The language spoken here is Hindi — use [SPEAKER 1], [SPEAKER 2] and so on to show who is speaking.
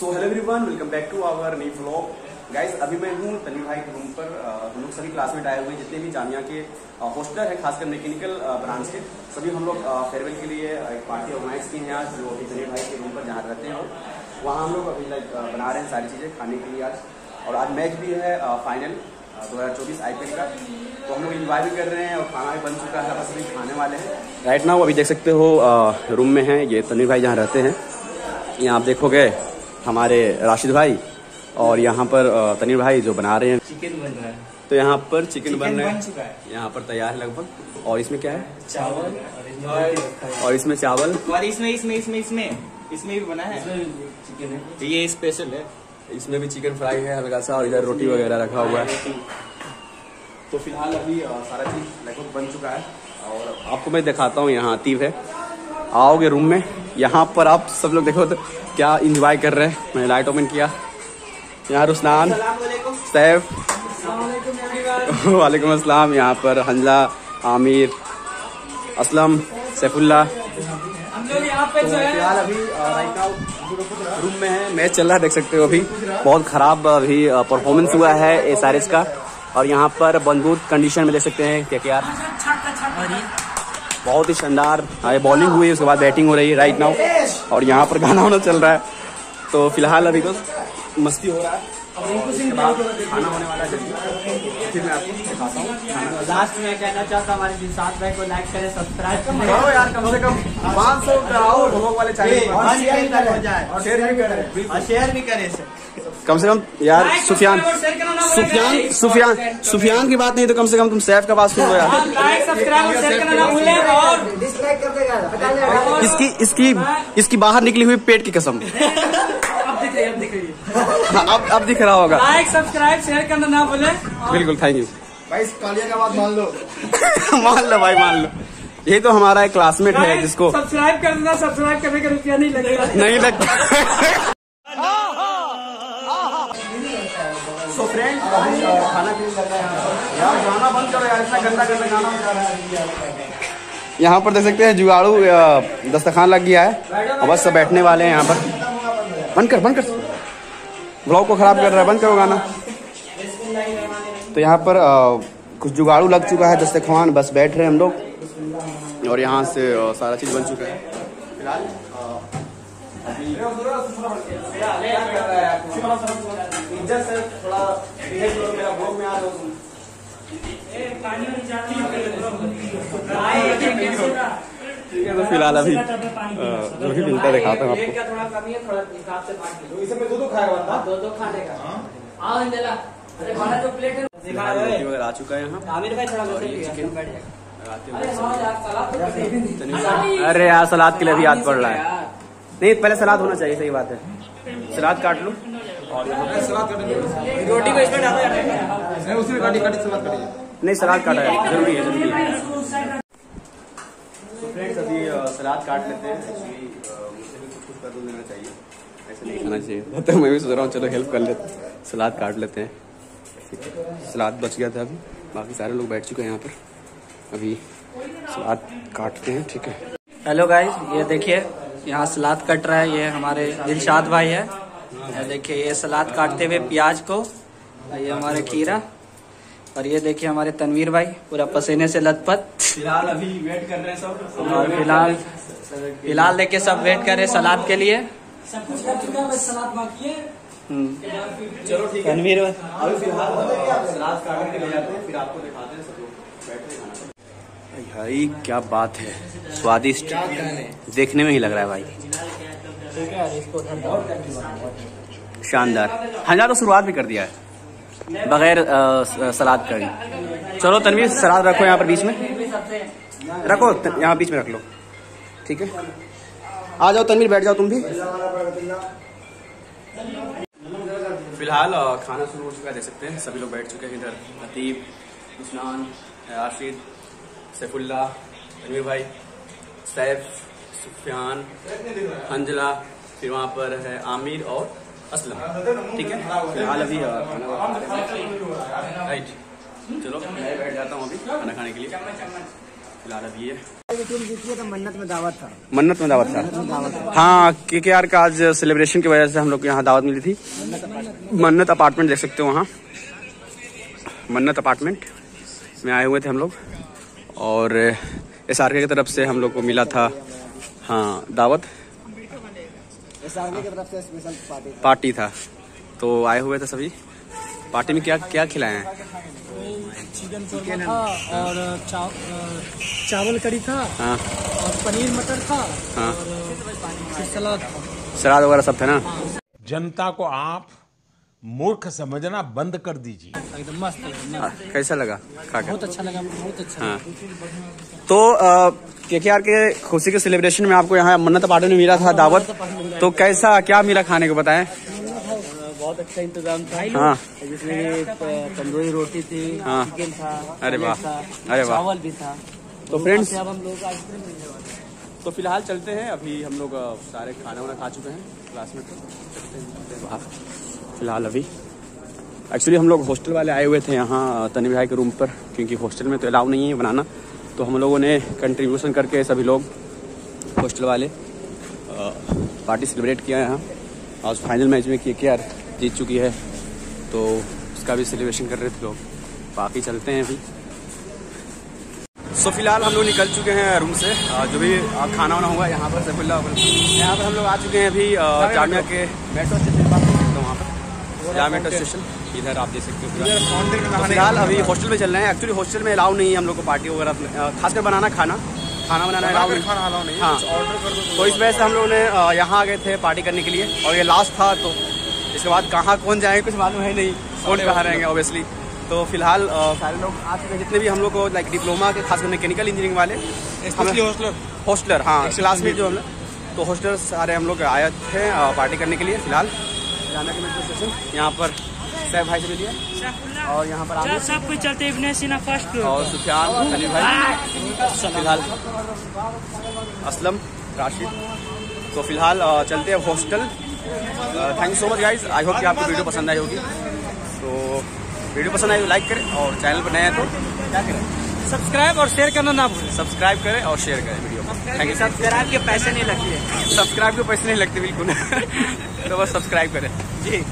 [SPEAKER 1] So hello everyone welcome back to our new vlog guys अभी मैं हूँ तनी भाई के रूम पर हम लोग सभी क्लासमेट आए हुए जितने भी जामिया के हॉस्टल है, खासकर मैकेनिकल ब्रांच के, सभी हम लोग फेयरवेल के लिए एक पार्टी ऑर्गेनाइज की है आज, जो अभी तनी भाई के रूम पर जहाँ रहते हैं और वहाँ हम लोग अभी लाइक बना रहे हैं सारी चीज़ें खाने के लिए आज। और आज मैच भी है फाइनल दो हज़ार चौबीस आई का। तो हम लोग इन्जॉय भी कर रहे हैं और खाना भी बन चुका है, बस अभी खाने वाले हैं। राइट नाउ अभी देख सकते हो रूम में है, ये तनीर भाई जहाँ रहते हैं। यहाँ आप देखोगे हमारे राशिद भाई और यहाँ पर तनीर भाई जो बना रहे हैं।
[SPEAKER 2] चिकन बन रहा है।
[SPEAKER 1] तो यहाँ पर चिकन बन रहा है।
[SPEAKER 2] है।
[SPEAKER 1] यहाँ पर तैयार है लगभग। और इसमें क्या है?
[SPEAKER 2] चावल और इसमें
[SPEAKER 1] चावल।
[SPEAKER 2] और इसमें इसमें इसमें इसमें इसमें भी बना है। चिकन है। तो ये स्पेशल है।
[SPEAKER 1] इसमें भी चिकन फ्राई है हल्का सा और इधर रोटी वगैरह रखा हुआ है। तो फ़िलहाल अभी सारा चीज़ लगभग बन चुका है। और आपको मैं दिखाता हूँ यहाँ आतीव है। आओगे रूम में? यहाँ पर आप सब लोग देखो तो क्या इंजॉय कर रहे हैं। मैंने लाइट ओपन किया। यहाँ रुस्नान सैफ। वालेकुम अस्सलाम। यहाँ पर हंजला आमिर असलम सैफुल्ला
[SPEAKER 2] हम लोग यहाँ पे जो है
[SPEAKER 1] फ़िलहाल अभी राइट नाउ रूम में है। मैच चल रहा है देख सकते हो अभी। बहुत खराब अभी परफॉर्मेंस हुआ है एस आर एस का। और यहाँ पर मज़बूत कंडीशन में देख सकते हैं क्या क्या बहुत ही शानदार बॉलिंग हुई है उसके बाद बैटिंग हो रही है राइट नाउ और यहाँ पर गाना वाना चल रहा है। तो फ़िलहाल अभी तो मस्ती हो रहा है। खाना होने वाला है। फिर मैं आपको दिखाता हूँ।
[SPEAKER 2] लास्ट में कहना चाहता हूँ हमारे दिलसाद भाई को लाइक करें सब्सक्राइब
[SPEAKER 1] करो। यार कम से कम 500 कराओ लोगों वाले चाहिए
[SPEAKER 2] और शेयर भी
[SPEAKER 1] करें।
[SPEAKER 2] और शेयर भी करें।
[SPEAKER 1] कम से कम यार सुफियान
[SPEAKER 2] करना।
[SPEAKER 1] सुफियान सुफियान सुफियान की बात नहीं तो कम से कम तुम सैफ का बात सुन लो यार।
[SPEAKER 2] लाइक सब्सक्राइब और शेयर करना ना भूलें और
[SPEAKER 1] इसकी इसकी इसकी बाहर निकली हुई पेट की कसम।
[SPEAKER 2] अब दिख रही है अब दिख रही है।
[SPEAKER 1] हाँ, अब अब दिख रहा होगा।
[SPEAKER 2] लाइक सब्सक्राइब शेयर करना ना भूलें।
[SPEAKER 1] बिल्कुल थैंक यू
[SPEAKER 3] भाई इस कालिया का बात मान लो।
[SPEAKER 1] मान लो भाई मान लो। ये तो हमारा एक क्लासमेट है जिसको
[SPEAKER 2] सब्सक्राइब कर देना सब्सक्राइब करने का रुपया नहीं लगेगा।
[SPEAKER 1] नहीं लगता। यहाँ पर देख सकते हैं, जुगाड़ू दस्तखान लग गया है। और बस सब बैठने वाले हैं यहाँ पर। बंद कर बंद कर। ब्लॉग को खराब कर रहा है, बंद करो गाना। तो यहाँ पर कुछ जुगाड़ू लग चुका है, दस्तखान, बस बैठ रहे हैं हम लोग। और यहाँ से सारा चीज़ बन चुका है। फ़िलहाल अ, अभी क्या कर रहा है आप? इज़्ज़त से थोड़ा बिहेव करो मेरा ब्लॉग में आ रहे हो तुम? ठीक है तो फ़िलहाल अभी जो भी मिलता है दिखाता हूँ आपको।
[SPEAKER 2] थोड़ा कमी है? थोड़ा हिसाब से बांट लो।
[SPEAKER 1] इसे मैं दो दो खाएगा बंदा
[SPEAKER 2] दो दो खाने का। आओ अंजला। अरे बड़ा जो प्लेट है दिखा रहे
[SPEAKER 1] वगैरह आ चुका है यहाँ।
[SPEAKER 2] आमिर भाई थोड़ा
[SPEAKER 1] और
[SPEAKER 2] वैसे
[SPEAKER 1] ये
[SPEAKER 2] लिया,
[SPEAKER 1] चिकन
[SPEAKER 2] बैठ जाएगा अरे हाँ तो।
[SPEAKER 1] तनी- अरे यार सलाद के लिए अभी याद पड़ रहा है। नहीं पहले सलाद होना चाहिए सही बात है। सलाद काट लो? और
[SPEAKER 3] सलाद काटेंगे
[SPEAKER 2] रोटी को इसमें डालो यार।
[SPEAKER 3] नहीं उसी काटी काटी सलाद काटिए
[SPEAKER 1] नहीं सलाद काटा है। ज़रूरी है ज़रूरी है। तो फ्रेंड्स अभी सलाद काट लेते हैं। एक्चुअली मुझे भी कुछ कुछ कर देना चाहिए। ऐसे नहीं खाना चाहिए। तो मैं भी सोच रहा हूँ चलो हेल्प कर लेते सलाद काट लेते हैं। ठीक है। सलाद बच गया था अभी। बाकी सारे लोग बैठ चुके हैं यहाँ पर। अभी सलाद काटते हैं ठीक है।
[SPEAKER 4] हेलो गाइस ये देखिए यहाँ सलाद कट रहा है। ये हमारे दिलशाद भाई है। देखिए ये सलाद काटते हुए प्याज को और ये हमारे खीरा और ये देखिए हमारे तनवीर भाई पूरा पसीने से लथपथ।
[SPEAKER 1] फ़िलहाल अभी वेट कर रहे हैं सब।
[SPEAKER 4] और फ़िलहाल फ़िलहाल देखिए सब वेट कर रहे हैं सलाद के लिए।
[SPEAKER 2] सब कुछ कर चुका है सलाद बाकी है।
[SPEAKER 4] हम्म,
[SPEAKER 1] चलो ठीक है।
[SPEAKER 4] तनवीर
[SPEAKER 1] अभी फ़िलहाल सलाद काट के ले जाते हैं फिर आपको दिखाते हैं सब लोग। बैठ खाना। भाई क्या बात है। स्वादिष्ट। देखने में ही लग रहा है भाई। शानदार। हंजा तो शुरुआत भी कर दिया है, बगैर सलाद का चलो, तनवीर, सलाद रखो यहाँ पर बीच में। रखो यहाँ बीच में रख लो। ठीक है? आ जाओ, तनवीर, बैठ जाओ तुम भी। फ़िलहाल खाना शुरू हो चुका है, देख सकते हैं। सभी लोग बैठ चुके हैं इधर। अतीब उस्मान राशिद सैफुल्ला, तनवीर भाई, सैफ सुफियान हंजला फिर वहाँ पर है आमिर और असलम। ठीक है? फ़िलहाल अभी राइट चलो मैं बैठ जाता हूँ अभी खाना खाने के लिए। फ़िलहाल अभी ये।
[SPEAKER 3] मन्नत में दावत था।
[SPEAKER 1] मन्नत में दावत था? हाँ के के आर का आज सेलिब्रेशन की वजह से हम लोग को यहाँ दावत मिली थी। मन्नत अपार्टमेंट देख सकते हो वहाँ। मन्नत अपार्टमेंट में आए हुए थे हम लोग। और एस आर के तरफ़ से हम लोग को मिला था हाँ दावत?
[SPEAKER 3] एस आर की तरफ़ से स्पेशल पार्टी
[SPEAKER 1] पार्टी था। तो आए हुए थे सभी। पार्टी में क्या क्या खिलाए हैं?
[SPEAKER 5] चिकन था और चा, चावल करी था
[SPEAKER 1] हाँ।
[SPEAKER 5] और पनीर मटर था
[SPEAKER 1] हाँ।
[SPEAKER 5] फिर सलाद था।
[SPEAKER 1] सलाद वगैरह सब थे ना?
[SPEAKER 6] जनता को आप मूर्ख समझना बंद कर दीजिए।
[SPEAKER 5] एकदम मस्त।
[SPEAKER 1] हाँ, कैसा लगा? खा के?
[SPEAKER 5] बहुत अच्छा लगा बहुत अच्छा
[SPEAKER 1] हाँ। तो के के आर के खुशी के सेलिब्रेशन में आपको यहाँ मन्नत अपार्टमेंट में मिला था दावत। तो कैसा क्या मिला खाने को बताएँ?
[SPEAKER 5] बहुत अच्छा इंतज़ाम था।
[SPEAKER 1] हाँ।
[SPEAKER 5] जिसमें तंदूरी रोटी थी
[SPEAKER 1] हाँ।
[SPEAKER 5] चिकन था
[SPEAKER 1] अरे वाह। अरे वाह।
[SPEAKER 5] चावल भी था।
[SPEAKER 1] तो फ्रेंड्स
[SPEAKER 5] अब हम लोग आइसक्रीम।
[SPEAKER 1] तो फ़िलहाल चलते हैं। अभी हम लोग सारे खाना वाना खा चुके हैं। क्लासमेट बाहर फ़िलहाल अभी। एक्चुअली हम लोग हॉस्टल वाले आए हुए थे यहाँ तन्वी भाई के रूम पर क्योंकि हॉस्टल में तो अलाउ नहीं है बनाना। तो हम लोगों ने कंट्रीब्यूशन करके सभी लोग हॉस्टल वाले पार्टी सेलिब्रेट किया है यहाँ। आज फाइनल मैच में के के जीत चुकी है तो उसका भी सेलिब्रेशन कर रहे थे लोग। बाकी चलते हैं अभी। सो so, फ़िलहाल हम लोग निकल चुके हैं रूम से। जो भी खाना वाना होगा यहाँ पर सफुल्ला यहाँ पर हम लोग आ चुके हैं अभी जामिया के मेट्रो स्टेशन हो वहाँ पर। Jamia metro station. इधर आप देख सकते हो फ़िलहाल। तो फ़िलहाल अभी हॉस्टल में चल रहे हैं। एक्चुअली हॉस्टल में अलाउ नहीं है हम लोग को पार्टी वगैरह खासकर बनाना खाना। खाना बनाना अलाउ नहीं।
[SPEAKER 3] खाना अलाउ नहीं
[SPEAKER 1] हाँ तो इस वजह से हम लोगों ने यहाँ आ गए थे पार्टी करने के लिए। और ये लास्ट था तो इसके बाद कहाँ कौन जाएँगे कुछ मालूम है नहीं। कौन कहाँ रहेंगे ऑब्वियसली तो फ़िलहाल सारे लोग आ चुके हैं। जितने भी हम लोग को लाइक डिप्लोमा के खासकर मैकेनिकल इंजीनियरिंग वाले हमें हॉस्टलर हाँ क्लासमेट जो हम लोग तो हॉस्टलर सारे हम लोग आए थे पार्टी करने के लिए फ़िलहाल। जाना के मेट्रो स्टेशन यहाँ पर सैफ भाई से मिलिए। और यहाँ पर
[SPEAKER 5] सब कुछ चलते इब्ने सीना फ़र्स्ट फ्लोर
[SPEAKER 1] और सुफियान सलीम भाई। फ़िलहाल असलम राशिद। तो फ़िलहाल चलते हैं hostel thank you so much guys I hope कि आपको वीडियो पसंद आई होगी। तो वीडियो पसंद आई तो लाइक करें और चैनल पर नए हैं तो क्या करें
[SPEAKER 5] सब्सक्राइब और शेयर करना ना भूलें।
[SPEAKER 1] सब्सक्राइब करें और शेयर करें वीडियो थैंक यू
[SPEAKER 5] सब्सक्राइब के पैसे नहीं लगते।
[SPEAKER 1] सब्सक्राइब के पैसे नहीं लगते बिल्कुल। तो बस सब्सक्राइब करें।
[SPEAKER 5] जी।